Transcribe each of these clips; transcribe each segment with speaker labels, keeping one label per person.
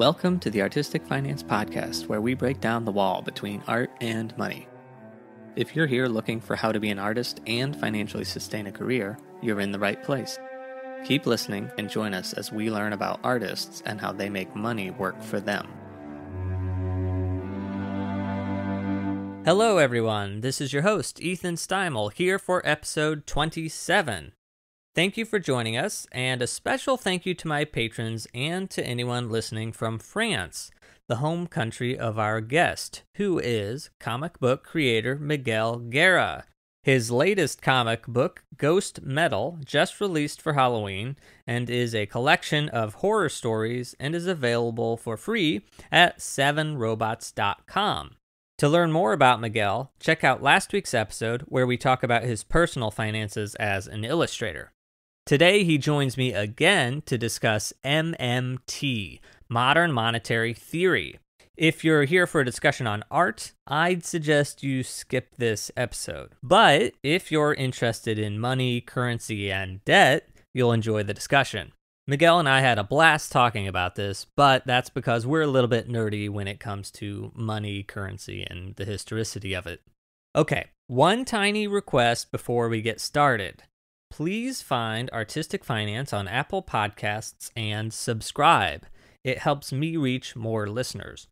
Speaker 1: Welcome to the Artistic Finance Podcast, where we break down the wall between art and money. If you're here looking for how to be an artist and financially sustain a career, you're in the right place. Keep listening and join us as we learn about artists and how they make money work for them. Hello, everyone. This is your host, Ethan Steimel, here for episode 27. Thank you for joining us, and a special thank you to my patrons and to anyone listening from France, the home country of our guest, who is comic book creator Miguel Guerra. His latest comic book, Ghost Metal, just released for Halloween and is a collection of horror stories and is available for free at sevenrobots.com. To learn more about Miguel, check out last week's episode where we talk about his personal finances as an illustrator. Today, he joins me again to discuss MMT, Modern Monetary Theory. If you're here for a discussion on art, I'd suggest you skip this episode. But if you're interested in money, currency, and debt, you'll enjoy the discussion. Miguel and I had a blast talking about this, but that's because we're a little bit nerdy when it comes to money, currency, and the historicity of it. Okay, one tiny request before we get started please find Artistic Finance on Apple Podcasts and subscribe. It helps me reach more listeners.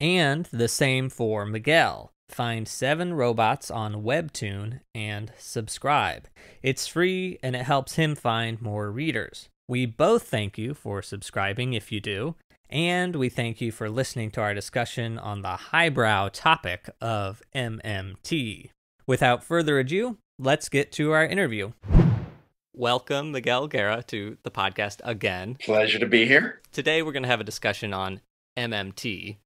Speaker 1: And the same for Miguel. Find Seven Robots on Webtoon and subscribe. It's free and it helps him find more readers. We both thank you for subscribing if you do, and we thank you for listening to our discussion on the highbrow topic of MMT. Without further ado, let's get to our interview. Welcome, Miguel Guerra, to the podcast again.
Speaker 2: Pleasure to be here.
Speaker 1: Today, we're going to have a discussion on MMT.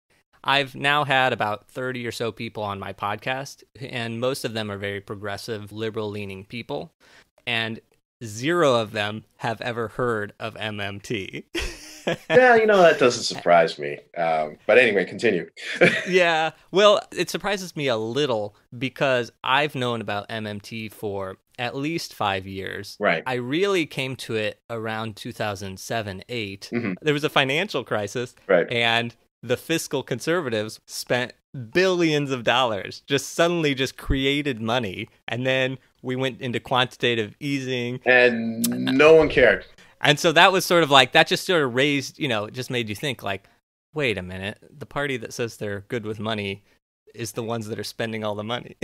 Speaker 1: I've now had about 30 or so people on my podcast, and most of them are very progressive, liberal leaning people. And zero of them have ever heard of MMT.
Speaker 2: yeah, you know, that doesn't surprise me. Um, but anyway, continue.
Speaker 1: yeah, well, it surprises me a little because I've known about MMT for at least five years.
Speaker 2: Right.
Speaker 1: I really came to it around 2007 8.
Speaker 2: Mm-hmm.
Speaker 1: There was a financial crisis.
Speaker 2: Right.
Speaker 1: And the fiscal conservatives spent billions of dollars, just suddenly just created money. And then we went into quantitative easing.
Speaker 2: And no one cared.
Speaker 1: And so that was sort of like, that just sort of raised, you know, it just made you think, like, wait a minute, the party that says they're good with money is the ones that are spending all the money.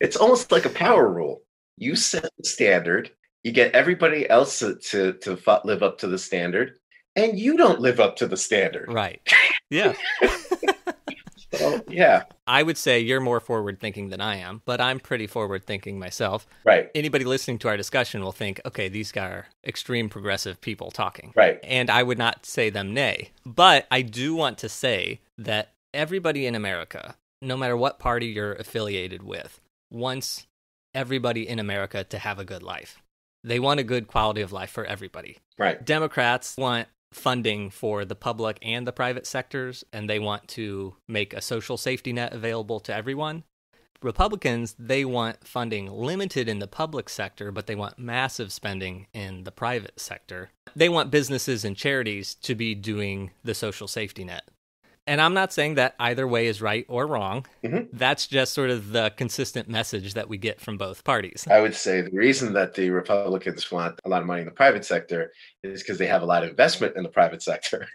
Speaker 2: it's almost like a power rule you set the standard, you get everybody else to, to, to live up to the standard, and you don't live up to the standard.
Speaker 1: Right. Yeah.
Speaker 2: so, yeah.
Speaker 1: I would say you're more forward thinking than I am, but I'm pretty forward thinking myself.
Speaker 2: Right.
Speaker 1: Anybody listening to our discussion will think, okay, these guys are extreme progressive people talking.
Speaker 2: Right.
Speaker 1: And I would not say them nay. But I do want to say that everybody in America, no matter what party you're affiliated with, wants everybody in America to have a good life. They want a good quality of life for everybody.
Speaker 2: Right.
Speaker 1: Democrats want funding for the public and the private sectors, and they want to make a social safety net available to everyone. Republicans, they want funding limited in the public sector, but they want massive spending in the private sector. They want businesses and charities to be doing the social safety net. And I'm not saying that either way is right or wrong.
Speaker 2: Mm-hmm.
Speaker 1: That's just sort of the consistent message that we get from both parties.
Speaker 2: I would say the reason that the Republicans want a lot of money in the private sector is because they have a lot of investment in the private sector.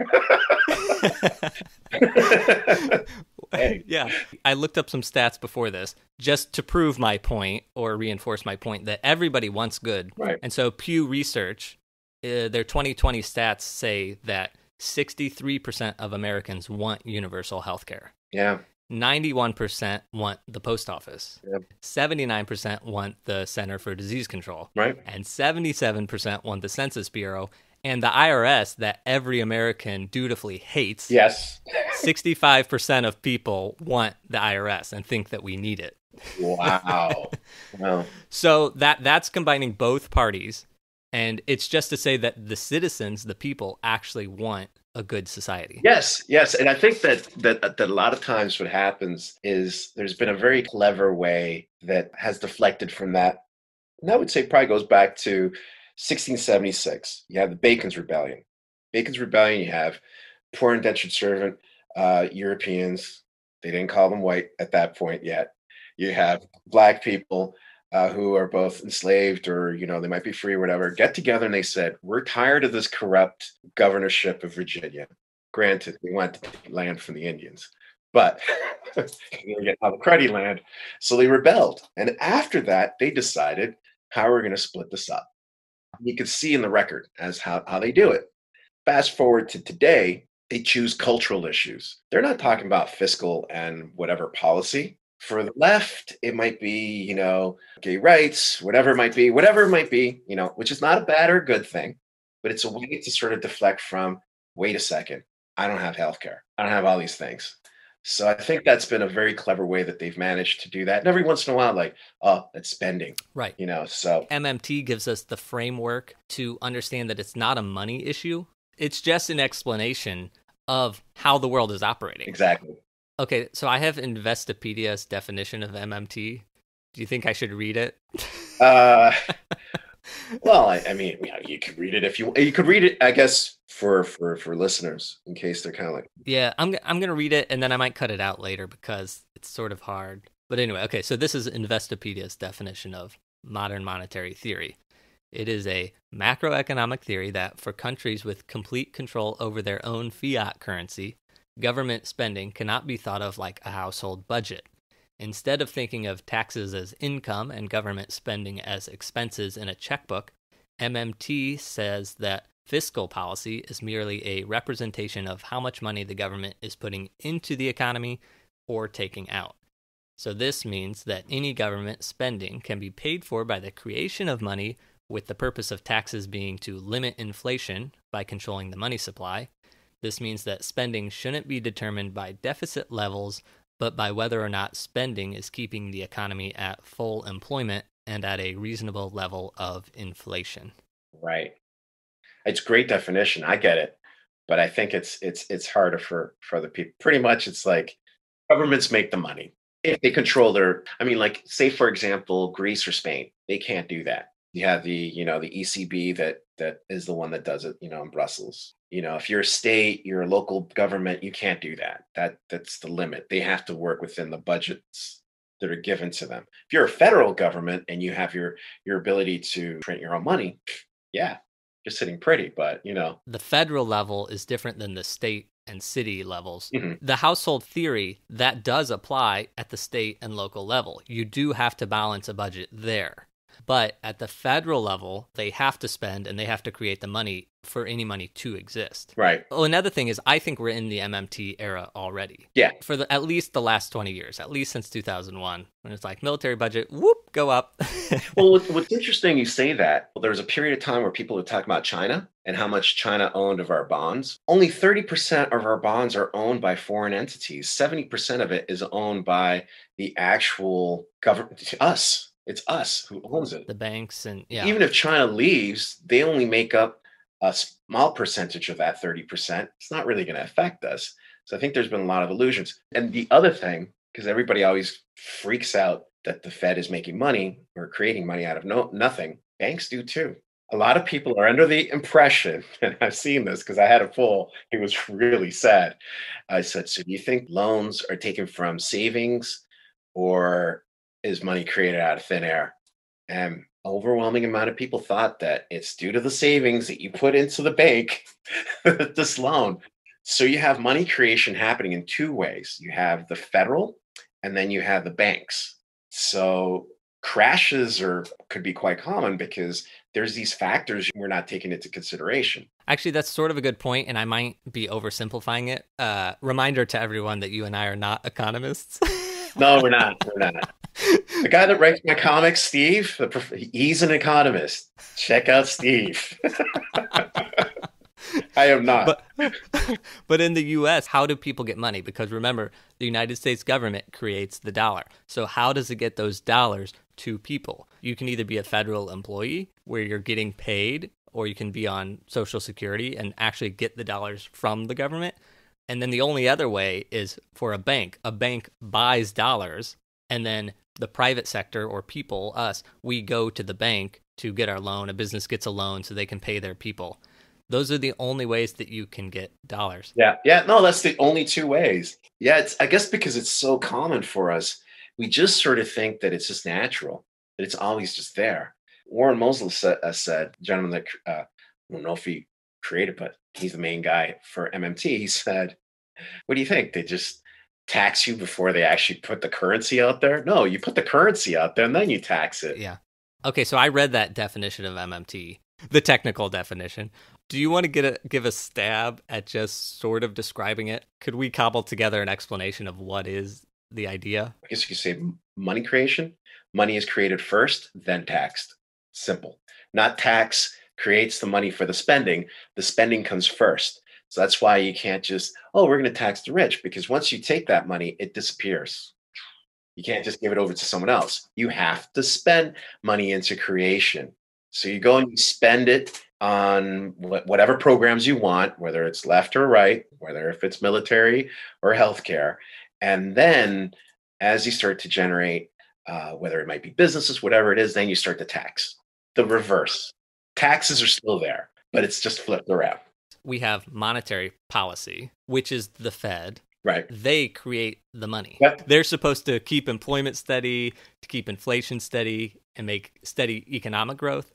Speaker 1: hey. Yeah. I looked up some stats before this just to prove my point or reinforce my point that everybody wants good.
Speaker 2: Right.
Speaker 1: And so Pew Research, uh, their 2020 stats say that 63% of Americans want universal health care.
Speaker 2: Yeah.
Speaker 1: 91% want the post office.
Speaker 2: Yep.
Speaker 1: 79% want the Center for Disease Control.
Speaker 2: Right.
Speaker 1: And 77% want the Census Bureau. And the IRS that every American dutifully hates.
Speaker 2: Yes.
Speaker 1: 65% of people want the IRS and think that we need it.
Speaker 2: Wow. well.
Speaker 1: So that that's combining both parties and it's just to say that the citizens, the people, actually want a good society.
Speaker 2: Yes, yes, and I think that that that a lot of times what happens is there's been a very clever way that has deflected from that. And I would say probably goes back to 1676. You have the Bacon's Rebellion. Bacon's Rebellion. You have poor indentured servant uh, Europeans. They didn't call them white at that point yet. You have black people uh, who are both enslaved or you know they might be free or whatever get together and they said we're tired of this corrupt governorship of virginia. Granted we want land from the indians but they get cruddy land. So they rebelled and after that they decided how we're going to split this up. You can see in the record as how, how they do it. Fast forward to today they choose cultural issues. They're not talking about fiscal and whatever policy for the left, it might be, you know, gay rights, whatever it might be, whatever it might be, you know, which is not a bad or good thing, but it's a way to sort of deflect from, wait a second, I don't have healthcare. I don't have all these things. So I think that's been a very clever way that they've managed to do that. And every once in a while, like, oh, it's spending.
Speaker 1: Right.
Speaker 2: You know, so
Speaker 1: MMT gives us the framework to understand that it's not a money issue. It's just an explanation of how the world is operating.
Speaker 2: Exactly.
Speaker 1: Okay, so I have Investopedia's definition of MMT. Do you think I should read it?
Speaker 2: uh, well, I, I mean, you, know, you could read it if you you could read it. I guess for for for listeners, in case they're kind of like,
Speaker 1: yeah, I'm I'm gonna read it and then I might cut it out later because it's sort of hard. But anyway, okay, so this is Investopedia's definition of modern monetary theory. It is a macroeconomic theory that for countries with complete control over their own fiat currency, government spending cannot be thought of like a household budget. Instead of thinking of taxes as income and government spending as expenses in a checkbook, MMT says that fiscal policy is merely a representation of how much money the government is putting into the economy or taking out. So, this means that any government spending can be paid for by the creation of money, with the purpose of taxes being to limit inflation by controlling the money supply, this means that spending shouldn't be determined by deficit levels, but by whether or not spending is keeping the economy at full employment and at a reasonable level of inflation.
Speaker 2: Right. It's great definition. I get it. But I think it's it's it's harder for for other people. Pretty much it's like governments make the money. If they control their I mean like say for example Greece or Spain, they can't do that. You have the, you know, the ECB that that is the one that does it, you know, in Brussels you know if you're a state you're a local government you can't do that that that's the limit they have to work within the budgets that are given to them if you're a federal government and you have your your ability to print your own money yeah you're sitting pretty but you know
Speaker 1: the federal level is different than the state and city levels. Mm-hmm. The household theory that does apply at the state and local level. You do have to balance a budget there. But at the federal level, they have to spend and they have to create the money for any money to exist.
Speaker 2: Right.
Speaker 1: Well, another thing is, I think we're in the MMT era already.
Speaker 2: Yeah.
Speaker 1: For the, at least the last 20 years, at least since 2001, when it's like military budget, whoop, go up.
Speaker 2: well, what's interesting, you say that. Well, there was a period of time where people would talk about China and how much China owned of our bonds. Only 30% of our bonds are owned by foreign entities, 70% of it is owned by the actual government, us it's us who owns it.
Speaker 1: The banks and yeah.
Speaker 2: Even if China leaves, they only make up a small percentage of that 30%. It's not really going to affect us. So I think there's been a lot of illusions. And the other thing, because everybody always freaks out that the Fed is making money or creating money out of no, nothing, banks do too. A lot of people are under the impression, and I've seen this because I had a poll, it was really sad. I said, So do you think loans are taken from savings or is money created out of thin air. And overwhelming amount of people thought that it's due to the savings that you put into the bank, this loan. So you have money creation happening in two ways. You have the federal and then you have the banks. So crashes are could be quite common because there's these factors we're not taking into consideration.
Speaker 1: Actually, that's sort of a good point, and I might be oversimplifying it. Uh, reminder to everyone that you and I are not economists.
Speaker 2: no, we're not. We're not the guy that writes my comics, Steve, he's an economist. Check out Steve. I am not.
Speaker 1: But, but in the US, how do people get money? Because remember, the United States government creates the dollar. So, how does it get those dollars to people? You can either be a federal employee where you're getting paid, or you can be on Social Security and actually get the dollars from the government. And then the only other way is for a bank. A bank buys dollars and then the private sector or people, us, we go to the bank to get our loan. A business gets a loan so they can pay their people. Those are the only ways that you can get dollars.
Speaker 2: Yeah, yeah, no, that's the only two ways. Yeah, it's I guess because it's so common for us, we just sort of think that it's just natural, that it's always just there. Warren Mosler said, uh, said gentleman that uh, I don't know if he created, but he's the main guy for MMT. He said, "What do you think? They just tax you before they actually put the currency out there? No, you put the currency out there and then you tax it."
Speaker 1: Yeah. Okay, so I read that definition of MMT, the technical definition. Do you want to get a, give a stab at just sort of describing it? Could we cobble together an explanation of what is the idea?
Speaker 2: I guess you could say money creation. Money is created first, then taxed. Simple. Not tax creates the money for the spending. The spending comes first. So that's why you can't just, oh, we're going to tax the rich because once you take that money, it disappears. You can't just give it over to someone else. You have to spend money into creation. So you go and you spend it on whatever programs you want, whether it's left or right, whether if it's military or healthcare. And then as you start to generate, uh, whether it might be businesses, whatever it is, then you start to tax. The reverse. Taxes are still there, but it's just flipped around.
Speaker 1: We have monetary policy, which is the Fed,
Speaker 2: Right.
Speaker 1: They create the money.
Speaker 2: Yep.
Speaker 1: They're supposed to keep employment steady, to keep inflation steady, and make steady economic growth.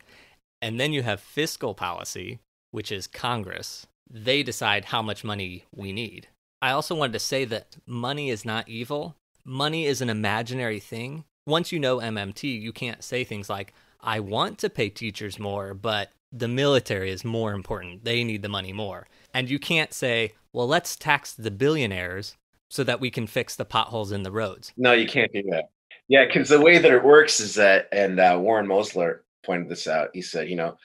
Speaker 1: And then you have fiscal policy, which is Congress. They decide how much money we need. I also wanted to say that money is not evil. Money is an imaginary thing. Once you know MMT, you can't say things like, I want to pay teachers more, but the military is more important. They need the money more. And you can't say, well, let's tax the billionaires so that we can fix the potholes in the roads.
Speaker 2: No, you can't do that. Yeah, because the way that it works is that, and uh, Warren Mosler pointed this out. He said, you know,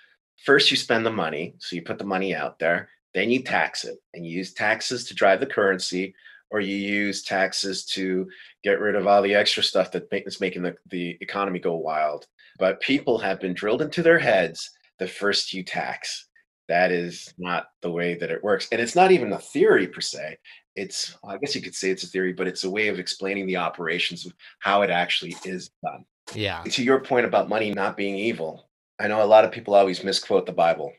Speaker 2: first you spend the money, so you put the money out there, then you tax it, and you use taxes to drive the currency, or you use taxes to get rid of all the extra stuff that is making the, the economy go wild. But people have been drilled into their heads the first you tax that is not the way that it works. And it's not even a theory per se. It's i guess you could say it's a theory but it's a way of explaining the operations of how it actually is done.
Speaker 1: Yeah.
Speaker 2: To your point about money not being evil i know a lot of people always misquote the bible.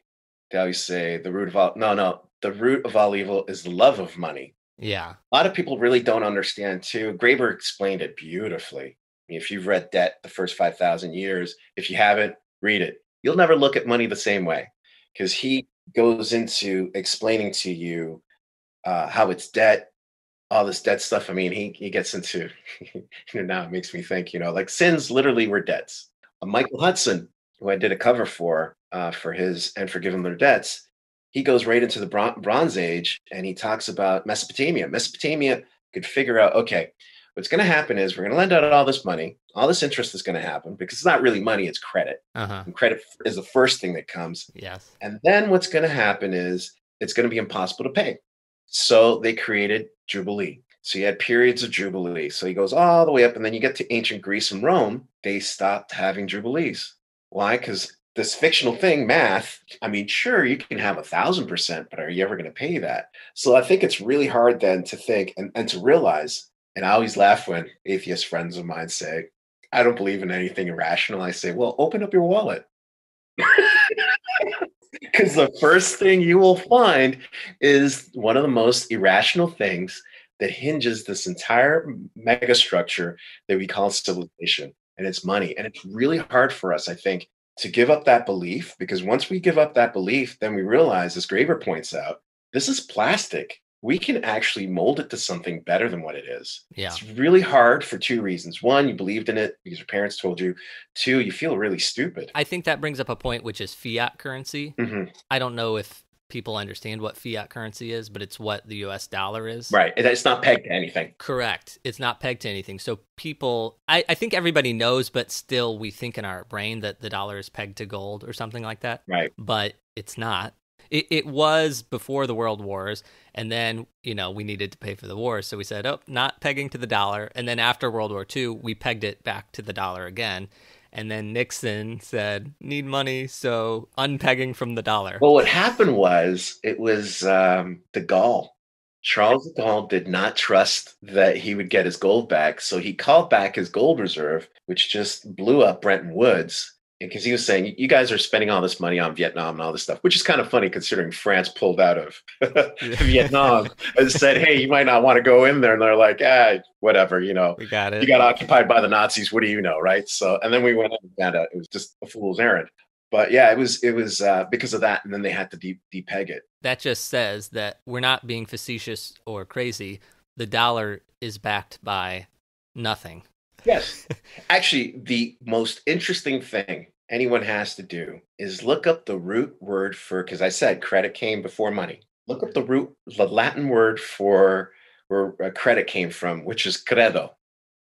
Speaker 2: They always say the root of all no no the root of all evil is the love of money.
Speaker 1: Yeah.
Speaker 2: A lot of people really don't understand too. Graeber explained it beautifully if you've read debt the first 5000 years if you haven't read it you'll never look at money the same way because he goes into explaining to you uh, how it's debt, all this debt stuff. I mean, he he gets into you know now it makes me think, you know, like sins literally were debts. Uh, Michael Hudson, who I did a cover for uh, for his and forgive them their debts, he goes right into the Bronze Age and he talks about Mesopotamia. Mesopotamia could figure out, okay, what's going to happen is we're going to lend out all this money. All this interest is going to happen because it's not really money, it's credit.
Speaker 1: Uh-huh.
Speaker 2: And credit is the first thing that comes.
Speaker 1: Yes.
Speaker 2: And then what's going to happen is it's going to be impossible to pay. So they created Jubilee. So you had periods of Jubilee. So he goes all the way up. And then you get to ancient Greece and Rome, they stopped having Jubilees. Why? Because this fictional thing, math, I mean, sure, you can have a thousand percent, but are you ever going to pay that? So I think it's really hard then to think and, and to realize and I always laugh when atheist friends of mine say, I don't believe in anything irrational. I say, well, open up your wallet. Because the first thing you will find is one of the most irrational things that hinges this entire megastructure that we call civilization, and it's money. And it's really hard for us, I think, to give up that belief because once we give up that belief, then we realize, as Graeber points out, this is plastic we can actually mold it to something better than what it is.
Speaker 1: Yeah.
Speaker 2: It's really hard for two reasons. One, you believed in it because your parents told you. Two, you feel really stupid.
Speaker 1: I think that brings up a point, which is fiat currency.
Speaker 2: Mm-hmm.
Speaker 1: I don't know if people understand what fiat currency is, but it's what the US dollar is.
Speaker 2: Right. It's not pegged to anything.
Speaker 1: Correct. It's not pegged to anything. So people, I, I think everybody knows, but still we think in our brain that the dollar is pegged to gold or something like that.
Speaker 2: Right.
Speaker 1: But it's not. It, it was before the world wars and then you know we needed to pay for the wars so we said oh not pegging to the dollar. And then after world war ii we pegged it back to the dollar again. And then nixon said need money so unpegging from the dollar.
Speaker 2: Well what happened was it was um, de gaulle charles de gaulle did not trust that he would get his gold back so he called back his gold reserve which just blew up bretton woods because he was saying you guys are spending all this money on Vietnam and all this stuff, which is kind of funny considering France pulled out of Vietnam and said, "Hey, you might not want to go in there," and they're like, "Ah, whatever, you know,
Speaker 1: we got it.
Speaker 2: You got occupied by the Nazis. What do you know, right?" So, and then we went and found out it was just a fool's errand. But yeah, it was it was uh, because of that, and then they had to de- depeg it.
Speaker 1: That just says that we're not being facetious or crazy. The dollar is backed by nothing.
Speaker 2: Yes. Actually, the most interesting thing anyone has to do is look up the root word for, because I said credit came before money. Look up the root, the Latin word for where uh, credit came from, which is credo.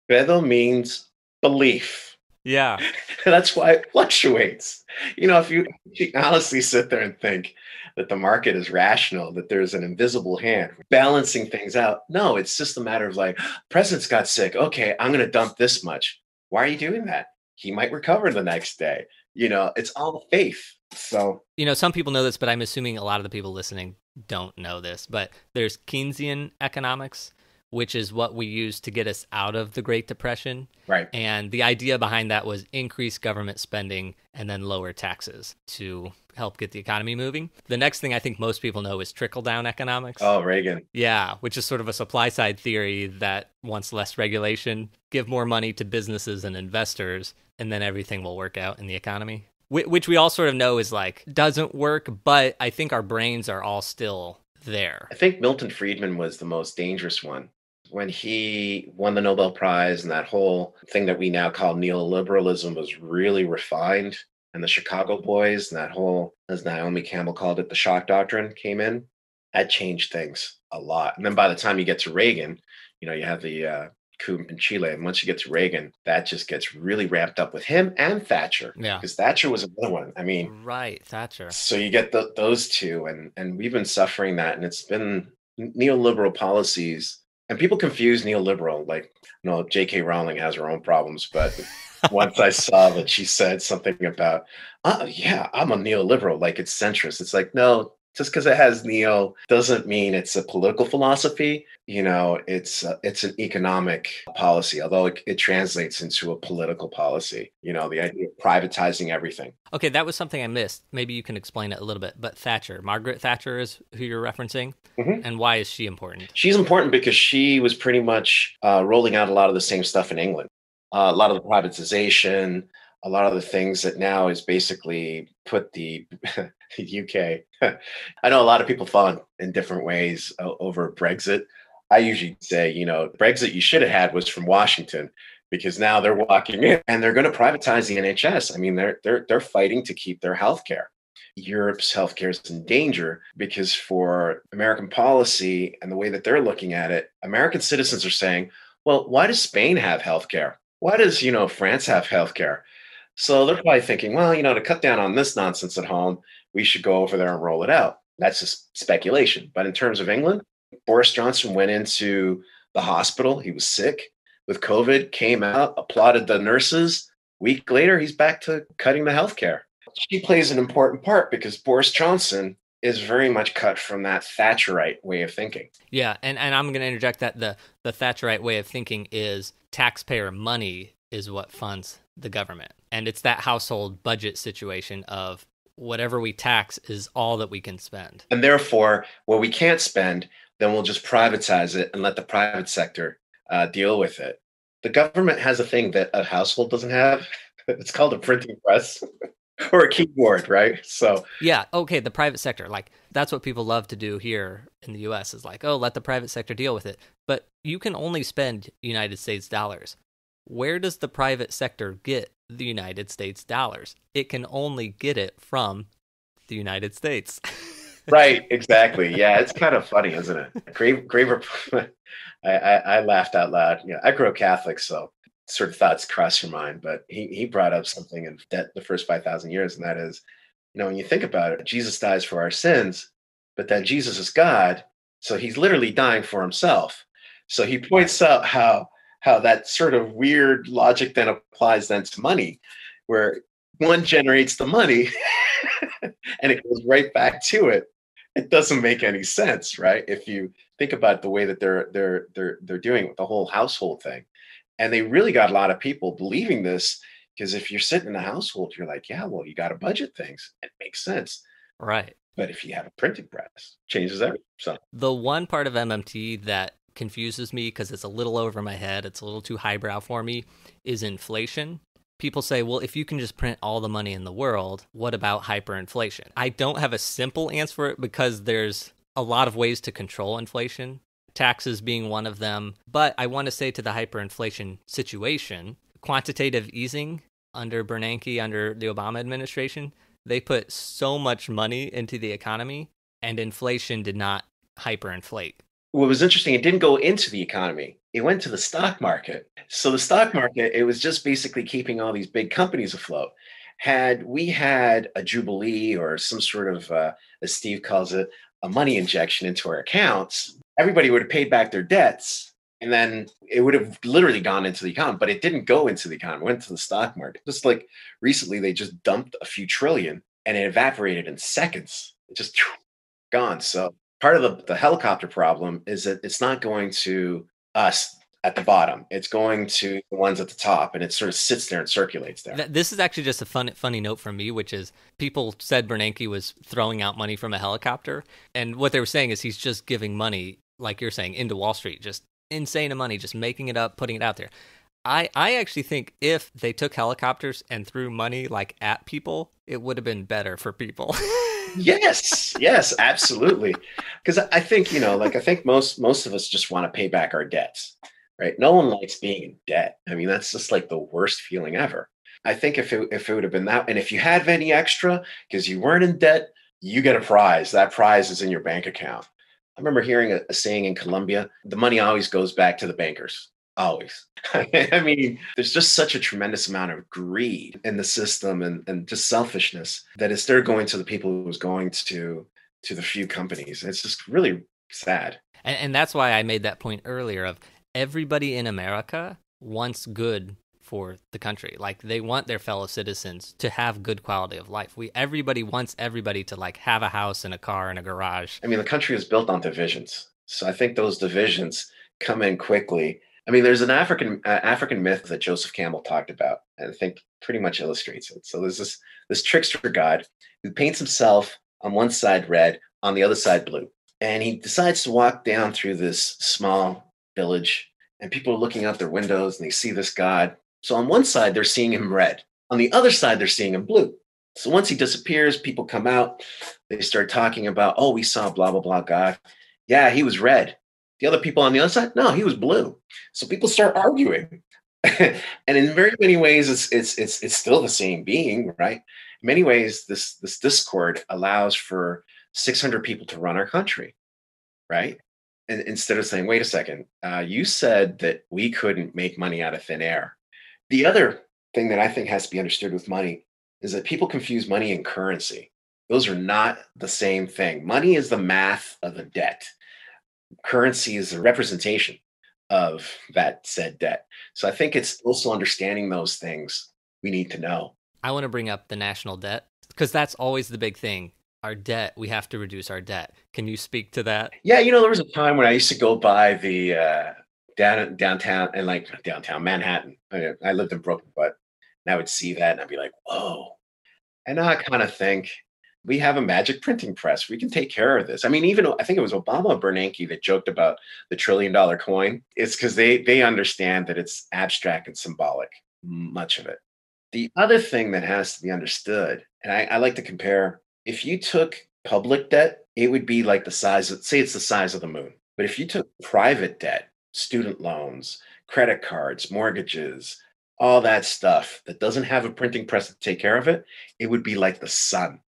Speaker 2: Credo means belief.
Speaker 1: Yeah.
Speaker 2: That's why it fluctuates. You know, if you, if you honestly sit there and think, that the market is rational, that there's an invisible hand balancing things out. No, it's just a matter of like, president's got sick. Okay, I'm going to dump this much. Why are you doing that? He might recover the next day. You know, it's all faith. So,
Speaker 1: you know, some people know this, but I'm assuming a lot of the people listening don't know this. But there's Keynesian economics, which is what we used to get us out of the Great Depression.
Speaker 2: Right.
Speaker 1: And the idea behind that was increase government spending and then lower taxes to help get the economy moving. The next thing I think most people know is trickle down economics.
Speaker 2: Oh, Reagan.
Speaker 1: Yeah, which is sort of a supply side theory that wants less regulation, give more money to businesses and investors, and then everything will work out in the economy. Which we all sort of know is like doesn't work, but I think our brains are all still there.
Speaker 2: I think Milton Friedman was the most dangerous one when he won the Nobel Prize and that whole thing that we now call neoliberalism was really refined. And the Chicago boys and that whole, as Naomi Campbell called it, the shock doctrine came in. That changed things a lot. And then by the time you get to Reagan, you know, you have the uh, coup in Chile. And once you get to Reagan, that just gets really ramped up with him and Thatcher.
Speaker 1: Yeah.
Speaker 2: Because Thatcher was another one. I mean,
Speaker 1: right. Thatcher.
Speaker 2: So you get the, those two. And, and we've been suffering that. And it's been neoliberal policies and people confuse neoliberal like you know j.k rowling has her own problems but once i saw that she said something about oh yeah i'm a neoliberal like it's centrist. It's like no just because it has neo doesn't mean it's a political philosophy. You know it's uh, it's an economic policy although it, it, translates into a political policy you know the idea of privatizing everything.
Speaker 1: Okay that was something i missed. Maybe you can explain it a little bit. But thatcher margaret thatcher is who you're referencing? Mm-hmm. and why is she important?
Speaker 2: She's important because she was pretty much uh, rolling out a lot of the same stuff in england. Uh, a lot of the privatization a lot of the things that now is basically put the UK. I know a lot of people thought in different ways uh, over Brexit. I usually say, you know, Brexit you should have had was from Washington because now they're walking in and they're going to privatize the NHS. I mean, they're they're they're fighting to keep their health care. Europe's healthcare is in danger because for American policy and the way that they're looking at it, American citizens are saying, well, why does Spain have healthcare? Why does, you know, France have healthcare? So they're probably thinking, well, you know, to cut down on this nonsense at home, we should go over there and roll it out. That's just speculation. But in terms of England, Boris Johnson went into the hospital. He was sick with COVID, came out, applauded the nurses. Week later, he's back to cutting the healthcare. She plays an important part because Boris Johnson is very much cut from that Thatcherite way of thinking.
Speaker 1: Yeah, and, and I'm going to interject that the the Thatcherite way of thinking is taxpayer money is what funds the government. And it's that household budget situation of whatever we tax is all that we can spend.
Speaker 2: And therefore, what we can't spend, then we'll just privatize it and let the private sector uh, deal with it. The government has a thing that a household doesn't have. It's called a printing press. or a keyboard, right? So
Speaker 1: yeah, okay, the private sector, like that's what people love to do here in the U.S. is like, oh, let the private sector deal with it. But you can only spend United States dollars where does the private sector get the United States dollars? It can only get it from the United States.
Speaker 2: right, exactly. Yeah, it's kind of funny, isn't it? Graeber, I, I, I, laughed out loud. Yeah, I grew up Catholic, so sort of thoughts cross your mind. But he he brought up something in that the first five thousand years, and that is, you know, when you think about it, Jesus dies for our sins, but then Jesus is God, so he's literally dying for himself. So he points out how how that sort of weird logic then applies then to money, where one generates the money and it goes right back to it. It doesn't make any sense, right? If you think about the way that they're they're they're they're doing with the whole household thing. And they really got a lot of people believing this Because if you're sitting in a household, you're like, yeah, well, you got to budget things. It makes sense.
Speaker 1: Right.
Speaker 2: But if you have a printing press, changes everything. So
Speaker 1: the one part of MMT that confuses me because it's a little over my head, it's a little too highbrow for me, is inflation. People say, well, if you can just print all the money in the world, what about hyperinflation? I don't have a simple answer for it because there's a lot of ways to control inflation, taxes being one of them. But I want to say to the hyperinflation situation, quantitative easing under Bernanke, under the Obama administration, they put so much money into the economy and inflation did not hyperinflate
Speaker 2: what was interesting, it didn't go into the economy. It went to the stock market. So the stock market, it was just basically keeping all these big companies afloat. Had we had a jubilee or some sort of, uh, as Steve calls it, a money injection into our accounts, everybody would have paid back their debts, and then it would have literally gone into the economy. But it didn't go into the economy; it went to the stock market. Just like recently, they just dumped a few trillion, and it evaporated in seconds. It just gone. So part of the, the helicopter problem is that it's not going to us at the bottom. It's going to the ones at the top, and it sort of sits there and circulates there.
Speaker 1: This is actually just a fun, funny note from me, which is people said Bernanke was throwing out money from a helicopter, and what they were saying is he's just giving money, like you're saying, into Wall Street, just insane of money, just making it up, putting it out there. I, I actually think if they took helicopters and threw money like at people, it would have been better for people.
Speaker 2: yes, yes, absolutely. Because I think you know, like I think most most of us just want to pay back our debts, right? No one likes being in debt. I mean, that's just like the worst feeling ever. I think if it if it would have been that, and if you had any extra because you weren't in debt, you get a prize. That prize is in your bank account. I remember hearing a, a saying in Colombia: the money always goes back to the bankers always. I mean, there's just such a tremendous amount of greed in the system and, and just selfishness that it's they're going to the people who was going to to the few companies. It's just really sad.
Speaker 1: And, and that's why I made that point earlier of everybody in America wants good for the country. Like they want their fellow citizens to have good quality of life. We everybody wants everybody to like have a house and a car and a garage.
Speaker 2: I mean, the country is built on divisions. So I think those divisions come in quickly I mean, there's an African uh, African myth that Joseph Campbell talked about, and I think pretty much illustrates it. So there's this this trickster god who paints himself on one side red, on the other side blue, and he decides to walk down through this small village, and people are looking out their windows and they see this god. So on one side they're seeing him red, on the other side they're seeing him blue. So once he disappears, people come out, they start talking about, oh, we saw blah blah blah god. Yeah, he was red. The other people on the other side, no, he was blue. So people start arguing. and in very many ways, it's it's it's it's still the same being, right? In many ways, this this discord allows for 600 people to run our country, right? And instead of saying, "Wait a second, uh, you said that we couldn't make money out of thin air." The other thing that I think has to be understood with money is that people confuse money and currency. Those are not the same thing. Money is the math of a debt currency is a representation of that said debt. So I think it's also understanding those things we need to know.
Speaker 1: I want to bring up the national debt because that's always the big thing. Our debt, we have to reduce our debt. Can you speak to that?
Speaker 2: Yeah, you know, there was a time when I used to go by the uh, down downtown and like downtown Manhattan. I, I lived in Brooklyn, but and I would see that and I'd be like, whoa. And now I kind of think, we have a magic printing press. We can take care of this. I mean, even I think it was Obama Bernanke that joked about the trillion dollar coin. It's because they they understand that it's abstract and symbolic, much of it. The other thing that has to be understood, and I, I like to compare, if you took public debt, it would be like the size of say it's the size of the moon. But if you took private debt, student loans, credit cards, mortgages, all that stuff that doesn't have a printing press to take care of it, it would be like the sun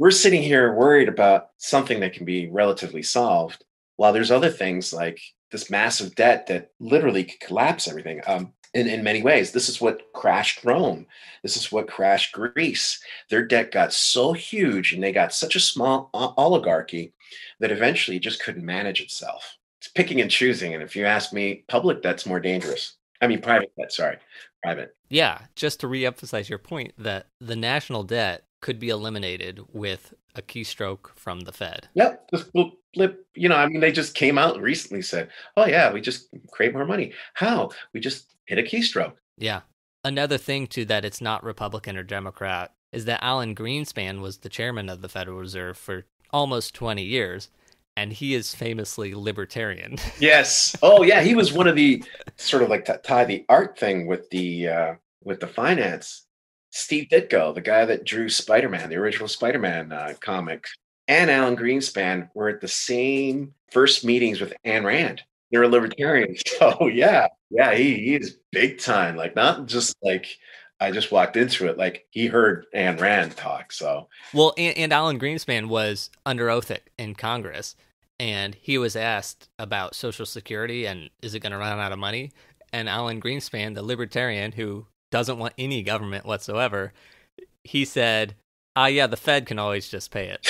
Speaker 2: we're sitting here worried about something that can be relatively solved while there's other things like this massive debt that literally could collapse everything um, in, in many ways. This is what crashed rome. This is what crashed greece. Their debt got so huge and they got such a small oligarchy that eventually just couldn't manage itself. It's picking and choosing and if you ask me public debt's more dangerous. I mean private debt sorry private.
Speaker 1: Yeah just to reemphasize your point that the national debt could be eliminated with a keystroke from the Fed.
Speaker 2: Yep. You know, I mean, they just came out recently said, "Oh yeah, we just create more money." How? We just hit a keystroke.
Speaker 1: Yeah, Another thing too that it's not Republican or Democrat is that Alan Greenspan was the chairman of the Federal Reserve for almost 20 years and he is famously libertarian.
Speaker 2: yes. Oh yeah, he was one of the sort of like tie the art thing with the uh with the finance. Steve Ditko, the guy that drew Spider-Man, the original Spider-Man uh, comic, and Alan Greenspan were at the same first meetings with Ayn Rand. They're a libertarian. So yeah, yeah, he, he is big time. Like not just like I just walked into it like he heard Ayn Rand talk. So
Speaker 1: well, and, and Alan Greenspan was under oath in Congress, and he was asked about Social Security and is it going to run out of money? And Alan Greenspan, the libertarian who doesn't want any government whatsoever, he said, "Ah, yeah, the Fed can always just pay it."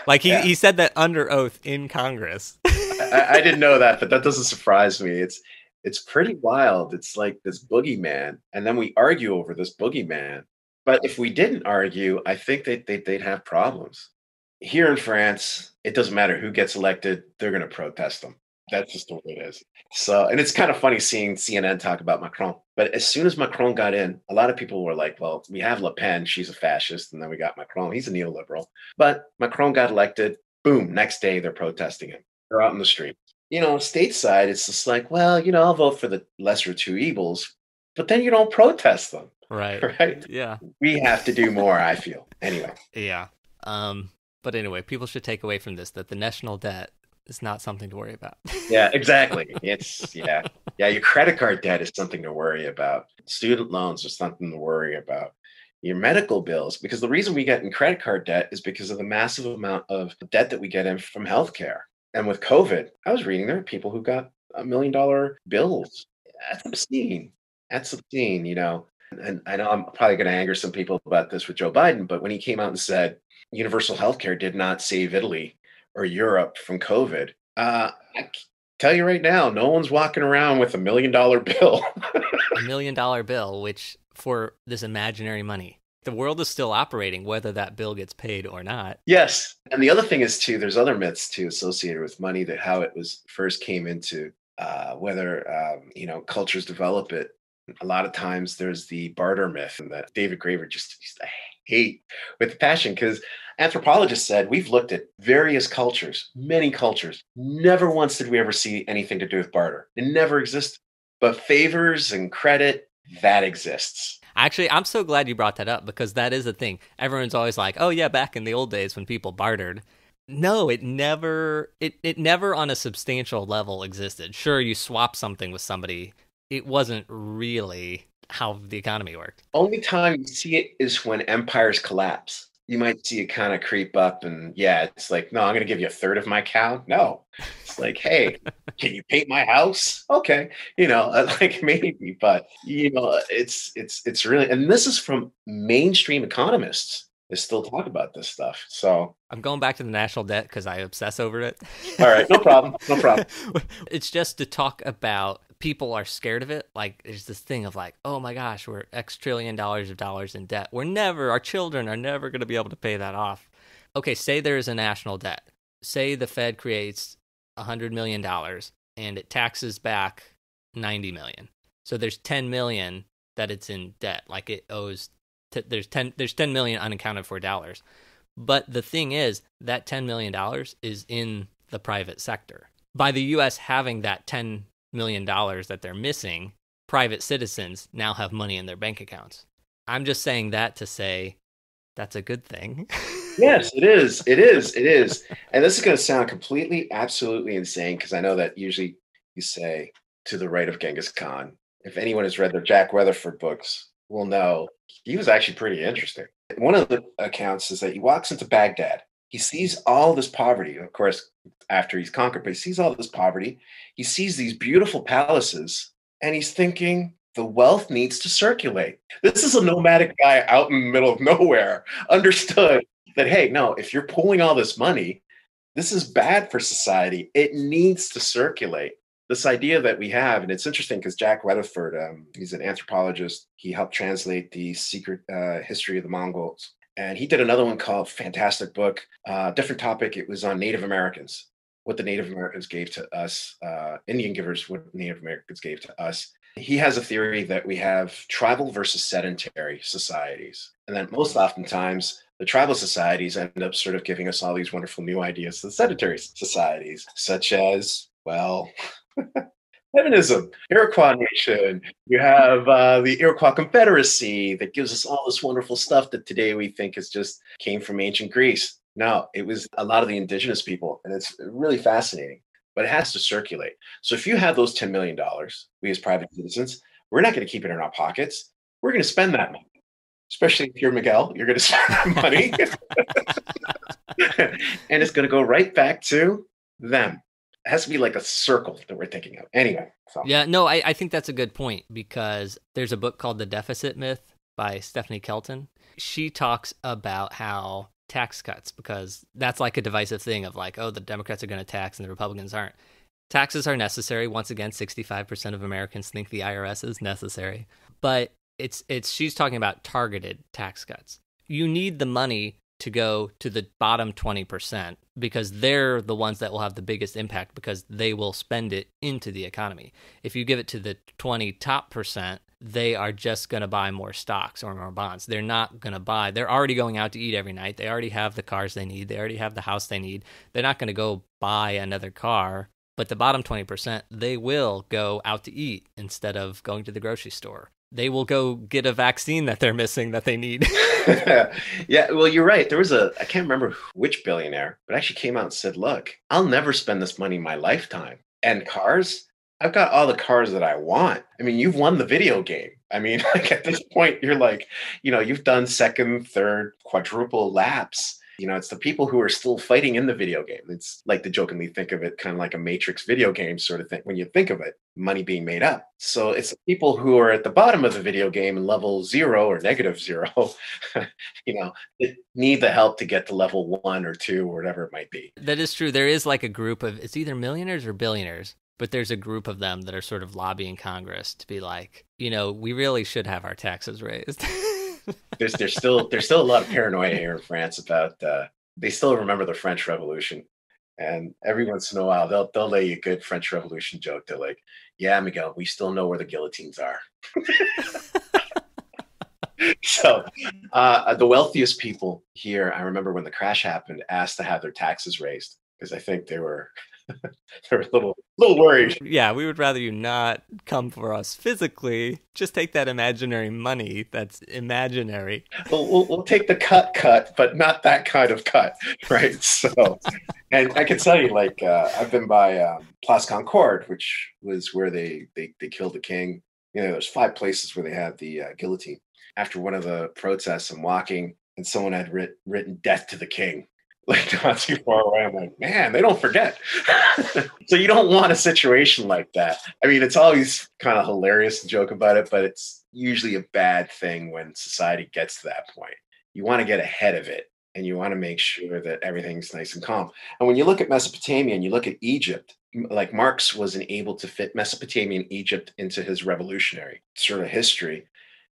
Speaker 1: like he, yeah. he said that under oath in Congress.
Speaker 2: I, I didn't know that, but that doesn't surprise me. It's it's pretty wild. It's like this boogeyman, and then we argue over this boogeyman. But if we didn't argue, I think they, they'd have problems. Here in France, it doesn't matter who gets elected; they're going to protest them. That's just the way it is. So, and it's kind of funny seeing CNN talk about Macron. But as soon as Macron got in, a lot of people were like, well, we have Le Pen, she's a fascist. And then we got Macron, he's a neoliberal. But Macron got elected, boom, next day they're protesting him. They're out in the street. You know, stateside, it's just like, well, you know, I'll vote for the lesser two evils, but then you don't protest them.
Speaker 1: Right.
Speaker 2: Right.
Speaker 1: Yeah.
Speaker 2: We have to do more, I feel. Anyway.
Speaker 1: Yeah. Um, but anyway, people should take away from this that the national debt is not something to worry about.
Speaker 2: yeah, exactly. It's yeah. Yeah, your credit card debt is something to worry about. Student loans are something to worry about. Your medical bills, because the reason we get in credit card debt is because of the massive amount of debt that we get in from healthcare. And with COVID, I was reading there are people who got a million dollar bills. That's obscene. That's obscene, you know. And I know I'm probably going to anger some people about this with Joe Biden, but when he came out and said universal healthcare did not save Italy, or Europe from COVID. Uh, I tell you right now, no one's walking around with a million dollar bill.
Speaker 1: a million dollar bill, which for this imaginary money. The world is still operating, whether that bill gets paid or not.
Speaker 2: Yes. And the other thing is, too, there's other myths, too, associated with money that how it was first came into, uh, whether, um, you know, cultures develop it. A lot of times there's the barter myth and that David Graeber just used to hate with passion because anthropologists said we've looked at various cultures, many cultures. Never once did we ever see anything to do with barter. It never existed. But favors and credit, that exists.
Speaker 1: Actually, I'm so glad you brought that up because that is a thing. Everyone's always like, "Oh yeah, back in the old days when people bartered." No, it never it it never on a substantial level existed. Sure, you swap something with somebody. It wasn't really how the economy worked.
Speaker 2: Only time you see it is when empires collapse. You might see it kind of creep up and yeah it's like no i'm going to give you a third of my cow. No. It's like hey can you paint my house? Okay. You know uh, like maybe but you know it's it's it's really and this is from mainstream economists they still talk about this stuff so
Speaker 1: i'm going back to the national debt because i obsess over it
Speaker 2: all right no problem no problem
Speaker 1: it's just to talk about people are scared of it. Like there's this thing of like, oh my gosh, we're X trillion dollars of dollars in debt. We're never, our children are never going to be able to pay that off. Okay, say there's a national debt. Say the Fed creates a hundred million dollars and it taxes back ninety million. So there's ten million that it's in debt, like it owes. T- there's ten. There's ten million unaccounted for dollars. But the thing is, that ten million dollars is in the private sector. By the U.S. having that ten million dollars that they're missing, private citizens now have money in their bank accounts. I'm just saying that to say that's a good thing.
Speaker 2: yes, it is. It is. It is. And this is going to sound completely, absolutely insane because I know that usually you say to the right of Genghis Khan. If anyone has read the Jack Weatherford books, will know he was actually pretty interesting. One of the accounts is that he walks into Baghdad he sees all this poverty, of course, after he's conquered, but he sees all this poverty. He sees these beautiful palaces, and he's thinking, the wealth needs to circulate. This is a nomadic guy out in the middle of nowhere, understood that, hey, no, if you're pulling all this money, this is bad for society. It needs to circulate. This idea that we have, and it's interesting because Jack Weatherford, um, he's an anthropologist. He helped translate the secret uh, history of the Mongols and he did another one called fantastic book uh, different topic it was on native americans what the native americans gave to us uh, indian givers what native americans gave to us He has a theory that we have tribal versus sedentary societies. And then most oftentimes, the tribal societies end up sort of giving us all these wonderful new ideas to the sedentary societies, such as, well, feminism, Iroquois Nation. You have uh, the Iroquois Confederacy that gives us all this wonderful stuff that today we think is just came from ancient Greece. No, it was a lot of the indigenous people, and it's really fascinating. But it has to circulate. So if you have those $10 million, we as private citizens, we're not going to keep it in our pockets. We're going to spend that money. Especially if you're Miguel, you're going to spend that money. and it's going to go right back to them has to be like a circle that we're thinking of. Anyway, so.
Speaker 1: yeah, no, I, I think that's a good point because there's a book called The Deficit Myth by Stephanie Kelton. She talks about how tax cuts, because that's like a divisive thing of like, oh, the Democrats are going to tax and the Republicans aren't. Taxes are necessary. Once again, 65% of Americans think the IRS is necessary. But it's it's she's talking about targeted tax cuts. You need the money to go to the bottom 20% because they're the ones that will have the biggest impact because they will spend it into the economy. If you give it to the 20 top percent, they are just going to buy more stocks or more bonds. They're not going to buy. They're already going out to eat every night. They already have the cars they need. They already have the house they need. They're not going to go buy another car. But the bottom 20%, they will go out to eat instead of going to the grocery store they will go get a vaccine that they're missing that they need.
Speaker 2: yeah, well, you're right. There was a, I can't remember which billionaire, but actually came out and said, look, I'll never spend this money in my lifetime. And cars, I've got all the cars that I want. I mean, you've won the video game. I mean, like at this point, you're like, you know, you've done second, third, quadruple laps you know, it's the people who are still fighting in the video game. It's like to jokingly think of it kind of like a Matrix video game sort of thing when you think of it, money being made up. So it's people who are at the bottom of the video game and level zero or negative zero, you know, need the help to get to level one or two or whatever it might be.
Speaker 1: That is true. There is like a group of, it's either millionaires or billionaires but there's a group of them that are sort of lobbying Congress to be like, you know, we really should have our taxes raised.
Speaker 2: there's there's still there's still a lot of paranoia here in France about uh, they still remember the French Revolution, and every once in a while they'll they'll lay a good French Revolution joke. They're like, "Yeah, Miguel, we still know where the guillotines are." so uh, the wealthiest people here, I remember when the crash happened, asked to have their taxes raised because I think they were they're a little little worried.
Speaker 1: Yeah, we would rather you not come for us physically. Just take that imaginary money that's imaginary.
Speaker 2: We'll, we'll, we'll take the cut, cut, but not that kind of cut, right? So, and I can tell you, like, uh, I've been by um, Place Concorde, which was where they, they they killed the king. You know, there's five places where they had the uh, guillotine. After one of the protests, I'm walking, and someone had writ- written "Death to the King." Like not too far away. I'm like, man, they don't forget. so you don't want a situation like that. I mean, it's always kind of hilarious to joke about it, but it's usually a bad thing when society gets to that point. You want to get ahead of it and you want to make sure that everything's nice and calm. And when you look at Mesopotamia and you look at Egypt, like Marx wasn't able to fit Mesopotamia and Egypt into his revolutionary sort of history.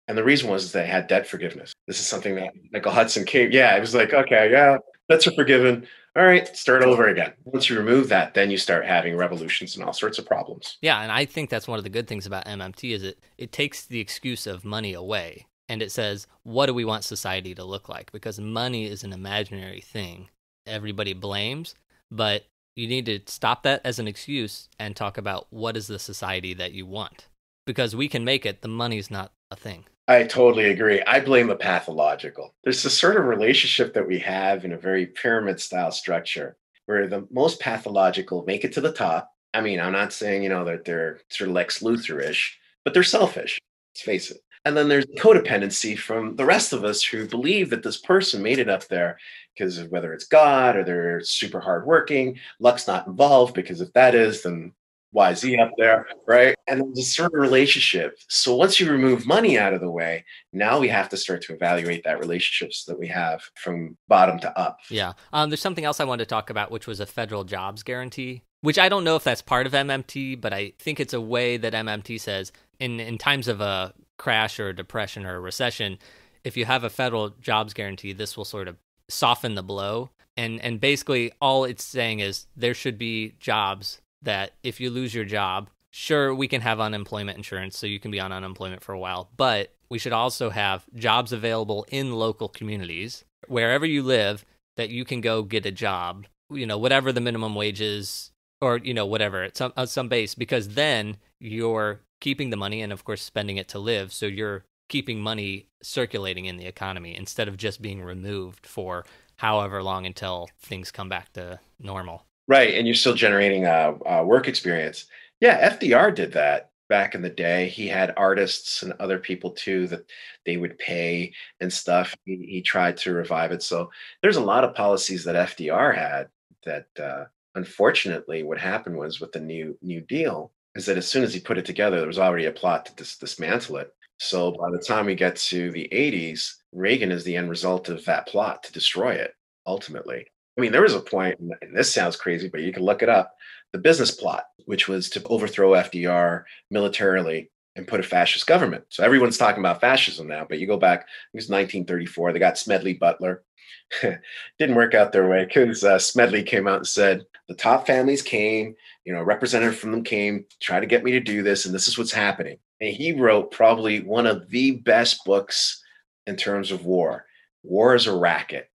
Speaker 2: And the reason was they had debt forgiveness. This is something that Michael Hudson came. Yeah, it was like, okay, yeah, debts are forgiven. All right, start over again. Once you remove that, then you start having revolutions and all sorts of problems.
Speaker 1: Yeah, and I think that's one of the good things about MMT is it it takes the excuse of money away and it says, what do we want society to look like? Because money is an imaginary thing. Everybody blames, but you need to stop that as an excuse and talk about what is the society that you want. Because we can make it, the money's not a thing.
Speaker 2: I totally agree. I blame the pathological. There's this sort of relationship that we have in a very pyramid style structure where the most pathological make it to the top. I mean, I'm not saying, you know, that they're sort of Lex Luthor-ish, but they're selfish. Let's face it. And then there's codependency from the rest of us who believe that this person made it up there because whether it's God or they're super hardworking. Luck's not involved because if that is, then why up there? Right. And there's a certain relationship. So once you remove money out of the way, now we have to start to evaluate that relationships that we have from bottom to up.
Speaker 1: Yeah. Um, there's something else I wanted to talk about, which was a federal jobs guarantee, which I don't know if that's part of MMT, but I think it's a way that MMT says in, in times of a crash or a depression or a recession, if you have a federal jobs guarantee, this will sort of soften the blow. And and basically all it's saying is there should be jobs that if you lose your job, sure, we can have unemployment insurance so you can be on unemployment for a while, but we should also have jobs available in local communities, wherever you live, that you can go get a job, you know, whatever the minimum wage is, or, you know, whatever, at some, at some base, because then you're keeping the money and, of course, spending it to live. So you're keeping money circulating in the economy instead of just being removed for however long until things come back to normal.
Speaker 2: Right. And you're still generating a, a work experience. Yeah, FDR did that back in the day. He had artists and other people too that they would pay and stuff. He, he tried to revive it. So there's a lot of policies that FDR had that uh, unfortunately what happened was with the new New Deal is that as soon as he put it together, there was already a plot to dis- dismantle it. So by the time we get to the 80s, Reagan is the end result of that plot to destroy it ultimately. I mean, there was a point, and this sounds crazy, but you can look it up the business plot, which was to overthrow FDR militarily and put a fascist government. So everyone's talking about fascism now, but you go back, it was 1934. They got Smedley Butler. Didn't work out their way because uh, Smedley came out and said, the top families came, you know, a representative from them came, try to get me to do this, and this is what's happening. And he wrote probably one of the best books in terms of war. War is a racket.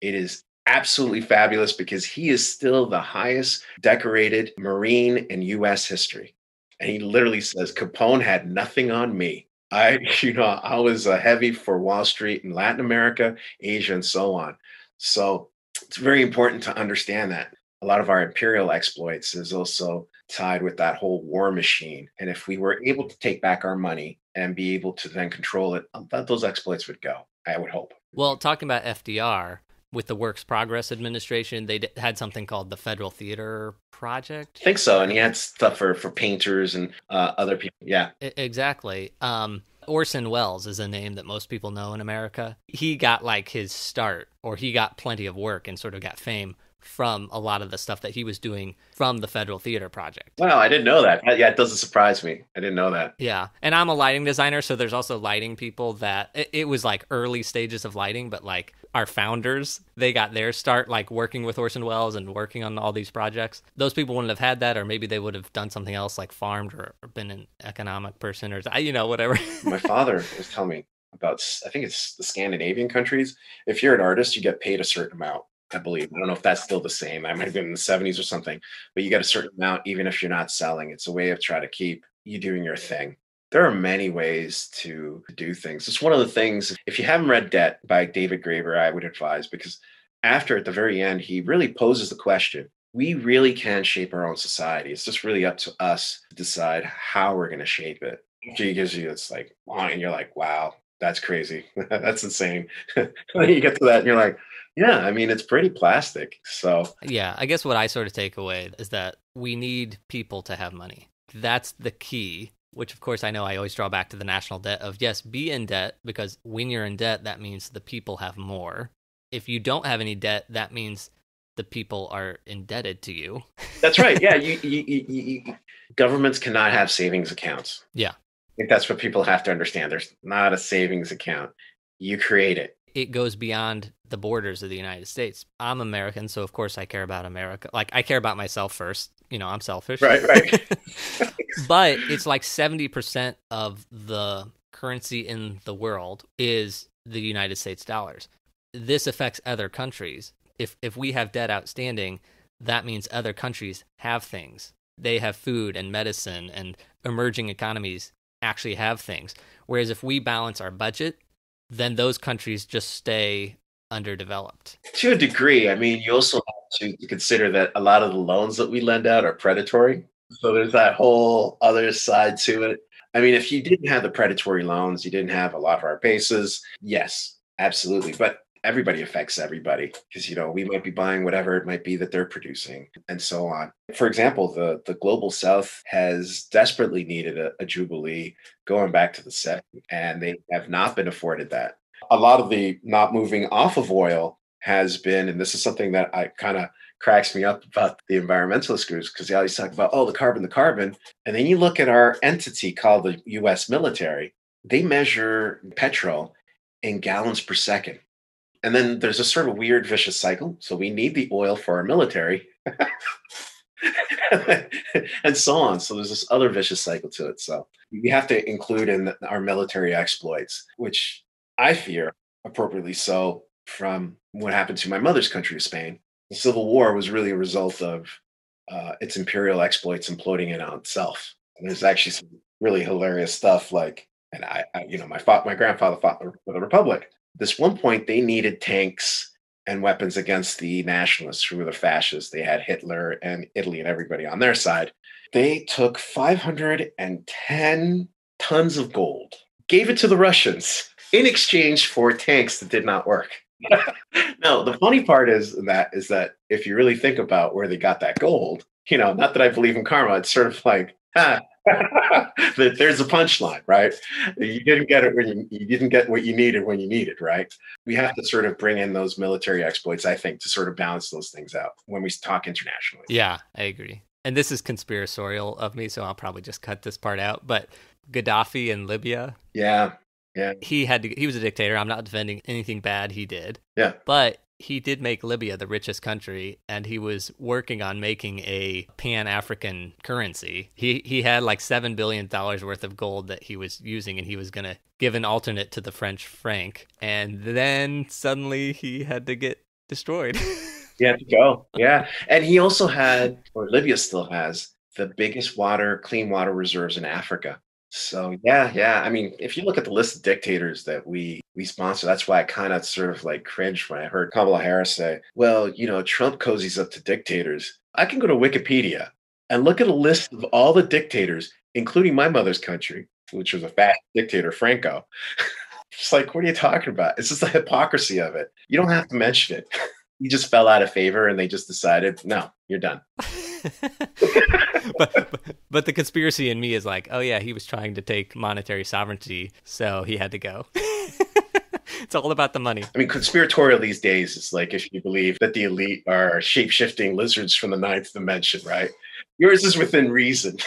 Speaker 2: It is absolutely fabulous because he is still the highest decorated Marine in US history. And he literally says, Capone had nothing on me. I, you know, I was a heavy for Wall Street in Latin America, Asia, and so on. So it's very important to understand that a lot of our imperial exploits is also tied with that whole war machine. And if we were able to take back our money and be able to then control it, those exploits would go. I would hope.
Speaker 1: Well, talking about FDR, with the Works Progress Administration, they had something called the Federal Theater Project.
Speaker 2: I think so, and he had stuff for for painters and uh, other people. Yeah,
Speaker 1: I- exactly. Um, Orson Welles is a name that most people know in America. He got like his start, or he got plenty of work and sort of got fame from a lot of the stuff that he was doing from the Federal Theater Project.
Speaker 2: Wow, I didn't know that. Yeah, it doesn't surprise me. I didn't know that.
Speaker 1: Yeah. And I'm a lighting designer, so there's also lighting people that it, it, was like early stages of lighting, but like our founders, they got their start like working with Orson Welles and working on all these projects. Those people wouldn't have had that, or maybe they would have done something else like farmed or, or been an economic person or, you know, whatever.
Speaker 2: My father was telling me about, I think it's the Scandinavian countries. If you're an artist, you get paid a certain amount I believe. I don't know if that's still the same. I might have been in the 70s or something, but you get a certain amount even if you're not selling. It's a way of trying to keep you doing your thing. There are many ways to do things. It's one of the things, if you haven't read Debt by David Graeber, I would advise because after at the very end, he really poses the question we really can shape our own society. It's just really up to us to decide how we're going to shape it. He gives you it's like, and you're like, wow, that's crazy. that's insane. you get to that and you're like, yeah, I mean, it's pretty plastic. So,
Speaker 1: yeah, I guess what I sort of take away is that we need people to have money. That's the key, which of course I know I always draw back to the national debt of yes, be in debt because when you're in debt, that means the people have more. If you don't have any debt, that means the people are indebted to you.
Speaker 2: That's right. Yeah, you, you, you, governments cannot have savings accounts.
Speaker 1: Yeah.
Speaker 2: I think that's what people have to understand. There's not a savings account. You create it
Speaker 1: it goes beyond the borders of the United States. I'm American, so of course I care about America. Like I care about myself first. You know, I'm selfish.
Speaker 2: Right, right.
Speaker 1: but it's like 70% of the currency in the world is the United States dollars. This affects other countries. If if we have debt outstanding, that means other countries have things. They have food and medicine and emerging economies actually have things. Whereas if we balance our budget then those countries just stay underdeveloped.
Speaker 2: To a degree, I mean, you also have to consider that a lot of the loans that we lend out are predatory. So there's that whole other side to it. I mean, if you didn't have the predatory loans, you didn't have a lot of our bases, yes, absolutely. But everybody affects everybody because you know we might be buying whatever it might be that they're producing and so on. For example the the global south has desperately needed a, a jubilee going back to the 70s and they have not been afforded that. A lot of the not moving off of oil has been and this is something that i kind of cracks me up about the environmentalist groups because they always talk about oh the carbon the carbon and then you look at our entity called the us military they measure petrol in gallons per second and then there's a sort of weird vicious cycle. So we need the oil for our military. and so on. So there's this other vicious cycle to it. So we have to include in our military exploits, which I fear appropriately so from what happened to my mother's country of Spain. The Civil War was really a result of uh, its imperial exploits imploding in on itself. And there's actually some really hilarious stuff like, and I, I you know, my my grandfather fought for the Republic. This one point, they needed tanks and weapons against the nationalists who were the fascists. They had Hitler and Italy and everybody on their side. They took 510 tons of gold, gave it to the Russians in exchange for tanks that did not work. no, the funny part is that is that if you really think about where they got that gold, you know, not that I believe in karma, it's sort of like, ah, there's a punchline, right? You didn't get it when you, you didn't get what you needed when you needed, right? We have to sort of bring in those military exploits, I think, to sort of balance those things out when we talk internationally.
Speaker 1: Yeah, I agree. And this is conspiratorial of me, so I'll probably just cut this part out. But Gaddafi in Libya.
Speaker 2: Yeah. Yeah.
Speaker 1: He had to, he was a dictator. I'm not defending anything bad he did.
Speaker 2: Yeah.
Speaker 1: But he did make Libya the richest country and he was working on making a pan-African currency. He he had like 7 billion dollars worth of gold that he was using and he was going to give an alternate to the French franc and then suddenly he had to get destroyed.
Speaker 2: he had to go. Yeah. And he also had or Libya still has the biggest water clean water reserves in Africa. So yeah, yeah. I mean, if you look at the list of dictators that we we sponsor, that's why I kind of sort of like cringed when I heard Kamala Harris say, "Well, you know, Trump cozies up to dictators." I can go to Wikipedia and look at a list of all the dictators, including my mother's country, which was a fast dictator, Franco. It's like, what are you talking about? It's just the hypocrisy of it. You don't have to mention it. you just fell out of favor, and they just decided, no, you're done.
Speaker 1: but, but, the conspiracy in me is like, oh yeah, he was trying to take monetary sovereignty, so he had to go. it's all about the money.
Speaker 2: I mean, conspiratorial these days is like if you believe that the elite are shape shifting lizards from the ninth dimension, right? Yours is within reason.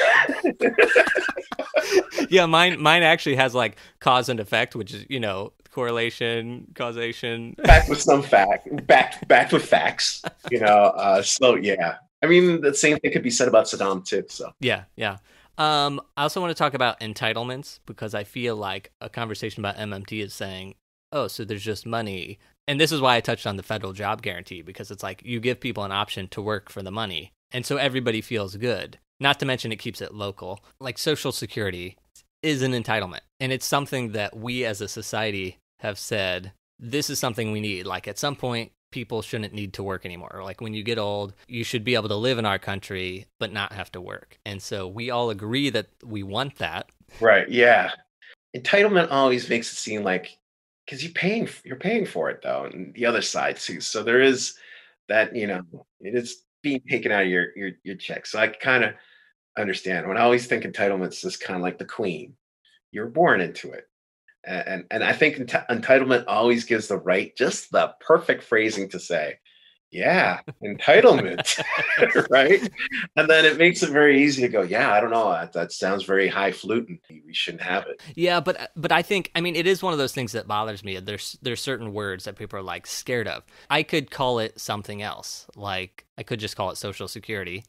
Speaker 1: yeah, mine mine actually has like cause and effect, which is you know correlation, causation.
Speaker 2: Back with some fact, back back with facts. You know, uh, so yeah, I mean, the same thing could be said about Saddam too. So
Speaker 1: yeah, yeah. Um, I also want to talk about entitlements because I feel like a conversation about MMT is saying, oh, so there's just money. And this is why I touched on the federal job guarantee because it's like you give people an option to work for the money. And so everybody feels good. Not to mention it keeps it local. Like Social Security is an entitlement. And it's something that we as a society have said this is something we need. Like at some point, people shouldn't need to work anymore. Like when you get old, you should be able to live in our country but not have to work. And so we all agree that we want that.
Speaker 2: Right. Yeah. Entitlement always makes it seem like because you're paying you're paying for it though, and the other side too. So there is that you know it is being taken out of your your your check. So I kind of understand when I always think entitlements is kind of like the queen. You're born into it and and I think ent- entitlement always gives the right, just the perfect phrasing to say, yeah, entitlement, right? And then it makes it very easy to go, yeah, I don't know, that, that sounds very highfalutin. We shouldn't have it.
Speaker 1: Yeah, but but I think I mean it is one of those things that bothers me. There's there's certain words that people are like scared of. I could call it something else, like I could just call it Social Security.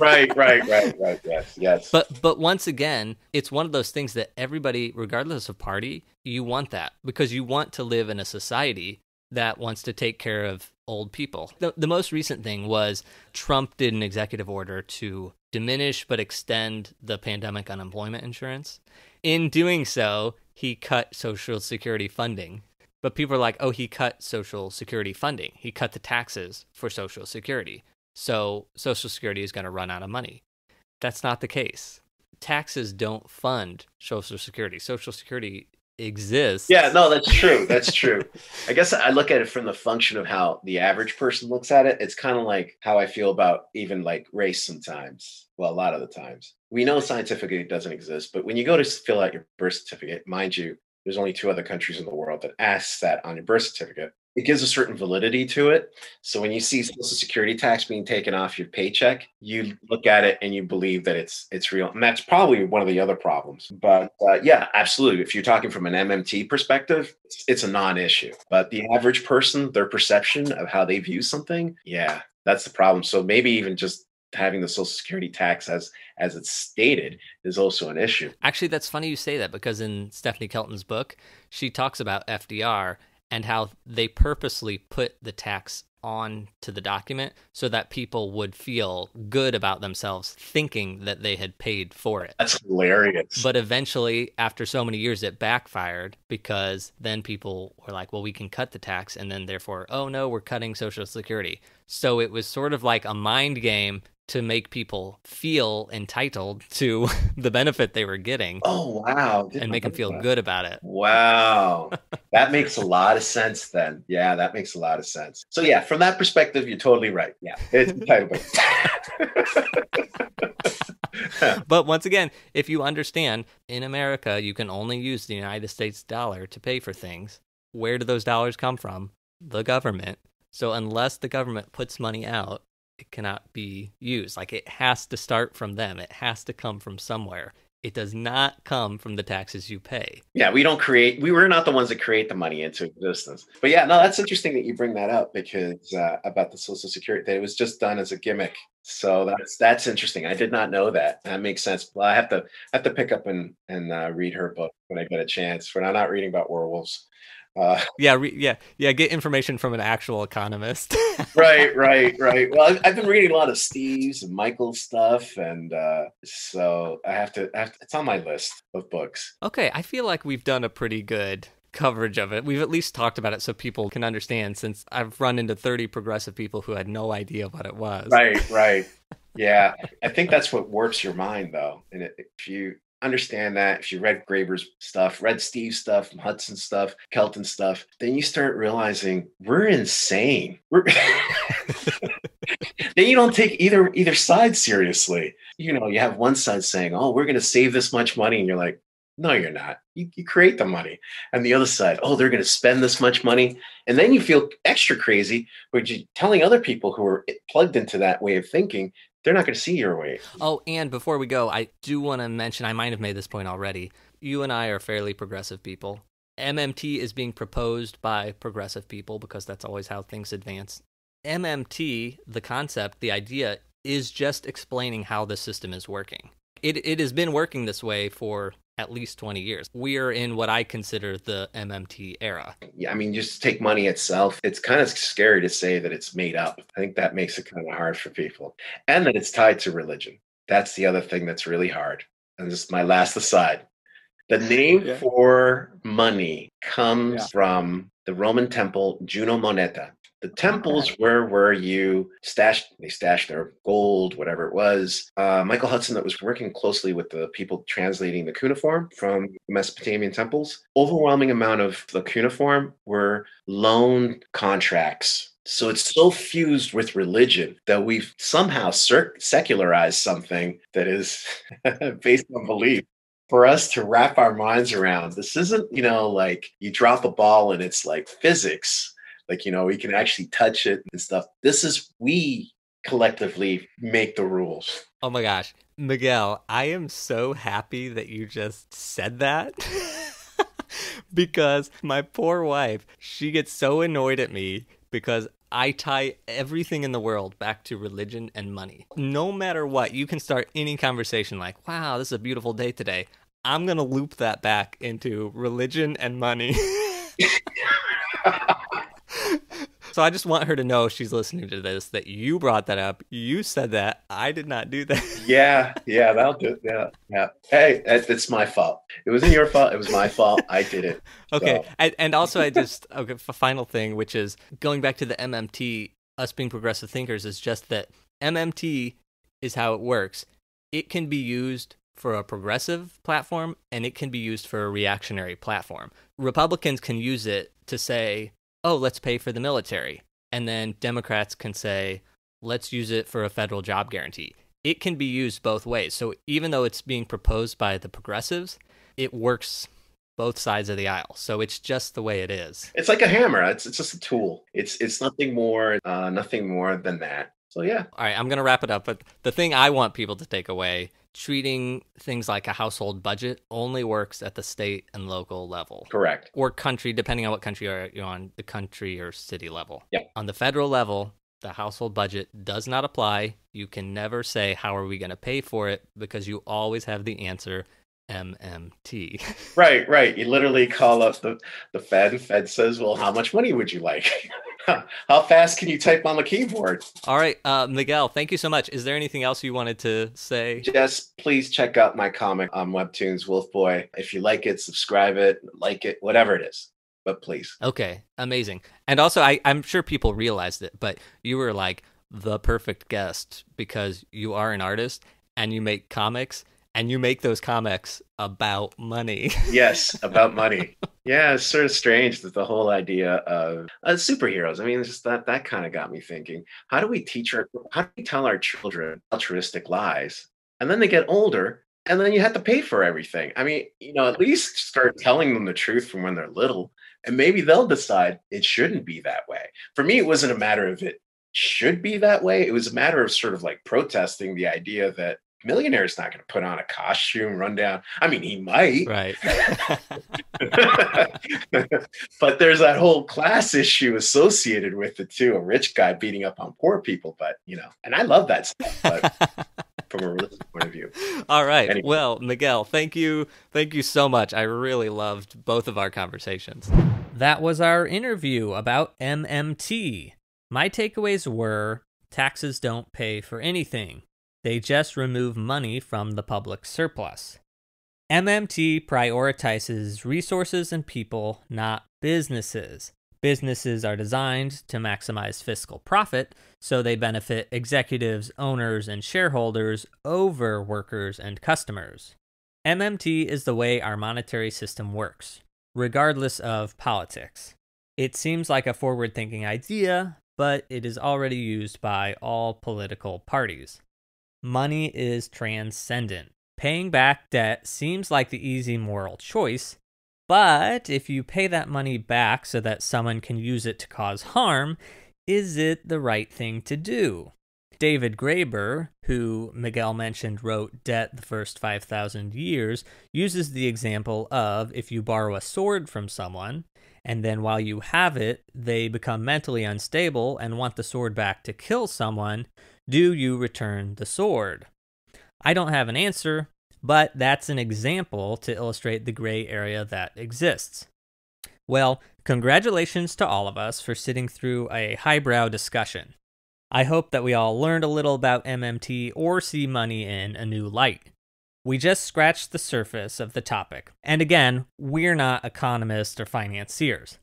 Speaker 2: right, right, right, right. Yes, yes.
Speaker 1: But but once again, it's one of those things that everybody, regardless of party, you want that because you want to live in a society that wants to take care of old people. The, the most recent thing was Trump did an executive order to diminish but extend the pandemic unemployment insurance. In doing so, he cut Social Security funding. But people are like, oh, he cut Social Security funding. He cut the taxes for Social Security. So Social Security is going to run out of money. That's not the case. Taxes don't fund Social Security. Social Security exists.
Speaker 2: Yeah, no, that's true. That's true. I guess I look at it from the function of how the average person looks at it. It's kind of like how I feel about even like race sometimes. Well, a lot of the times. We know scientifically it doesn't exist, but when you go to fill out your birth certificate, mind you, there's only two other countries in the world that asks that on your birth certificate it gives a certain validity to it. So when you see social security tax being taken off your paycheck, you look at it and you believe that it's it's real. And that's probably one of the other problems. But uh, yeah, absolutely. If you're talking from an MMT perspective, it's, it's a non-issue. But the average person, their perception of how they view something, yeah, that's the problem. So maybe even just having the social security tax as as it's stated is also an issue.
Speaker 1: Actually, that's funny you say that because in Stephanie Kelton's book, she talks about FDR and how they purposely put the tax on to the document so that people would feel good about themselves thinking that they had paid for it.
Speaker 2: That's hilarious.
Speaker 1: But eventually, after so many years, it backfired because then people were like, well, we can cut the tax. And then, therefore, oh no, we're cutting Social Security. So it was sort of like a mind game to make people feel entitled to the benefit they were getting.
Speaker 2: Oh wow!
Speaker 1: Didn't and make them feel that. good about it.
Speaker 2: Wow, that makes a lot of sense. Then, yeah, that makes a lot of sense. So yeah, from that perspective, you're totally right. Yeah, it's entitlement.
Speaker 1: but once again, if you understand, in America, you can only use the United States dollar to pay for things. Where do those dollars come from? The government. So unless the government puts money out, it cannot be used. Like it has to start from them. It has to come from somewhere. It does not come from the taxes you pay.
Speaker 2: Yeah, we don't create. We were not the ones that create the money into existence. But yeah, no, that's interesting that you bring that up because uh, about the Social Security that it was just done as a gimmick. So that's that's interesting. I did not know that. That makes sense. Well, I have to I have to pick up and and uh, read her book when I get a chance. When I'm not reading about werewolves.
Speaker 1: Uh, yeah, re- yeah, yeah. Get information from an actual economist.
Speaker 2: right, right, right. Well, I've, I've, been reading a lot of Steve's and Michael's stuff, and uh, so I have, to, I have to. It's on my list of books.
Speaker 1: Okay, I feel like we've done a pretty good coverage of it. We've at least talked about it so people can understand. Since I've run into thirty progressive people who had no idea what it was.
Speaker 2: Right, right. Yeah, I think that's what warps your mind, though. And if you understand that if you read Graeber's stuff, read Steve's stuff, Hudson stuff, Kelton stuff, then you start realizing we're insane. We're then you don't take either either side seriously. You know, you have one side saying, "Oh, we're going to save this much money," and you're like, "No, you're not. You, you create the money." And the other side, "Oh, they're going to spend this much money," and then you feel extra crazy, but you're telling other people who are plugged into that way of thinking they're not going to see your weight.
Speaker 1: Oh, and before we go, I do want to mention I might have made this point already. You and I are fairly progressive people. MMT is being proposed by progressive people because that's always how things advance. MMT, the concept, the idea, is just explaining how the system is working. It, it has been working this way for at least 20 years. We are in what I consider the MMT era.
Speaker 2: Yeah, I mean, just take money itself. It's kind of scary to say that it's made up. I think that makes it kind of hard for people. And that it's tied to religion. That's the other thing that's really hard. And this is my last aside. The name yeah. for money comes yeah. from the Roman temple Juno Moneta. The temples where were where you stashed, they stashed their gold, whatever it was. Uh, Michael Hudson, that was working closely with the people translating the cuneiform from Mesopotamian temples. Overwhelming amount of the cuneiform were loan contracts so it's so fused with religion that we've somehow secularized something that is based on belief. For us to wrap our minds around, this isn't, you know, like you drop a ball and it's like physics like you know we can actually touch it and stuff this is we collectively make the rules
Speaker 1: oh my gosh miguel i am so happy that you just said that because my poor wife she gets so annoyed at me because I tie everything in the world back to religion and money. No matter what, you can start any conversation like, wow, this is a beautiful day today. I'm going to loop that back into religion and money. So I just want her to know she's listening to this that you brought that up. You said that. I did not do that.
Speaker 2: yeah, yeah, that'll do it. Yeah, yeah. Hey, it's my fault. It wasn't your fault. It was my fault. I did it.
Speaker 1: Okay, so. and, and also I just okay. Final thing, which is going back to the MMT. Us being progressive thinkers is just that MMT is how it works. It can be used for a progressive platform and it can be used for a reactionary platform. Republicans can use it to say, oh, let's pay for the military. And then Democrats can say, let's use it for a federal job guarantee. It can be used both ways. So even though it's being proposed by the progressives, it works both sides of the aisle. So it's just the way it is.
Speaker 2: It's like a hammer. It's, it's just a tool. It's it's nothing more, uh, nothing more than that. So yeah.
Speaker 1: All right, I'm gonna wrap it up. But the thing I want people to take away treating things like a household budget only works at the state and local level.
Speaker 2: Correct.
Speaker 1: Or country, depending on what country you're on, the country or city level.
Speaker 2: Yeah.
Speaker 1: On the federal level, the household budget does not apply you can never say, How are we going to pay for it? because you always have the answer MMT.
Speaker 2: right, right. You literally call up the, the Fed. Fed says, Well, how much money would you like? how fast can you type on the keyboard?
Speaker 1: All right, uh, Miguel, thank you so much. Is there anything else you wanted to say?
Speaker 2: Just please check out my comic on Webtoons, Wolf Boy. If you like it, subscribe it, like it, whatever it is. But please.
Speaker 1: Okay, amazing. And also, I, I'm sure people realized it, but you were like the perfect guest because you are an artist and you make comics and you make those comics about money.
Speaker 2: yes, about money. Yeah, it's sort of strange that the whole idea of uh, superheroes. I mean, just that that kind of got me thinking. How do we teach our? How do we tell our children altruistic lies, and then they get older, and then you have to pay for everything? I mean, you know, at least start telling them the truth from when they're little, and maybe they'll decide it shouldn't be that way. For me, it wasn't a matter of it should be that way. It was a matter of sort of like protesting the idea that millionaire's not going to put on a costume, run down. I mean, he might.
Speaker 1: Right.
Speaker 2: but there's that whole class issue associated with it too. A rich guy beating up on poor people. But, you know, and I love that stuff. But from a religious point of view.
Speaker 1: All right. Anyway. Well, Miguel, thank you. Thank you so much. I really loved both of our conversations. That was our interview about MMT. My takeaways were taxes don't pay for anything. They just remove money from the public surplus. MMT prioritizes resources and people, not businesses. Businesses are designed to maximize fiscal profit, so they benefit executives, owners, and shareholders over workers and customers. MMT is the way our monetary system works, regardless of politics. It seems like a forward thinking idea, but it is already used by all political parties. Money is transcendent. Paying back debt seems like the easy moral choice, but if you pay that money back so that someone can use it to cause harm, is it the right thing to do? David Graeber, who Miguel mentioned wrote Debt the First 5,000 Years, uses the example of if you borrow a sword from someone, and then while you have it, they become mentally unstable and want the sword back to kill someone, do you return the sword? I don't have an answer, but that's an example to illustrate the gray area that exists. Well, congratulations to all of us for sitting through a highbrow discussion. I hope that we all learned a little about MMT or see money in a new light. We just scratched the surface of the topic. And again, we're not economists or financiers.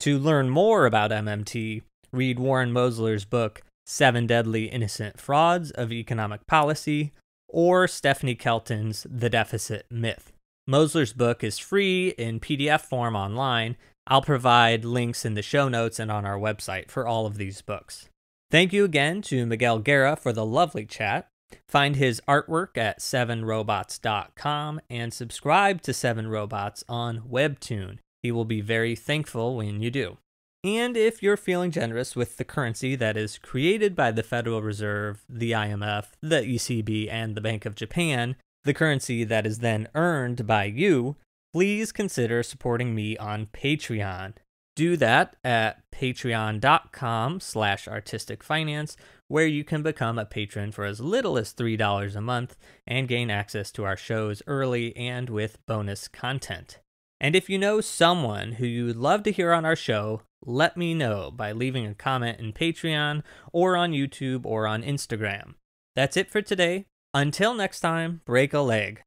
Speaker 1: To learn more about MMT, read Warren Mosler's book, Seven Deadly Innocent Frauds of Economic Policy, or Stephanie Kelton's The Deficit Myth. Mosler's book is free in PDF form online. I'll provide links in the show notes and on our website for all of these books. Thank you again to Miguel Guerra for the lovely chat. Find his artwork at 7robots.com and subscribe to 7 Robots on Webtoon. He will be very thankful when you do. And if you're feeling generous with the currency that is created by the Federal Reserve, the IMF, the ECB, and the Bank of Japan, the currency that is then earned by you, please consider supporting me on Patreon. Do that at patreon.com slash artisticfinance, where you can become a patron for as little as $3 a month and gain access to our shows early and with bonus content. And if you know someone who you would love to hear on our show, let me know by leaving a comment in Patreon or on YouTube or on Instagram. That's it for today. Until next time, break a leg.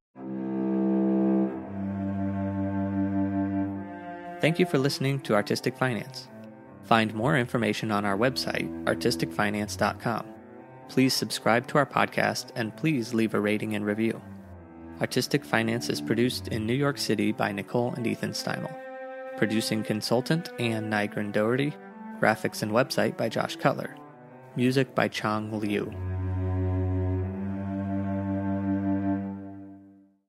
Speaker 1: Thank you for listening to Artistic Finance. Find more information on our website, artisticfinance.com. Please subscribe to our podcast and please leave a rating and review. Artistic Finance is produced in New York City by Nicole and Ethan Steimel. Producing consultant Anne Nygren Doherty. Graphics and website by Josh Cutler. Music by Chong Liu.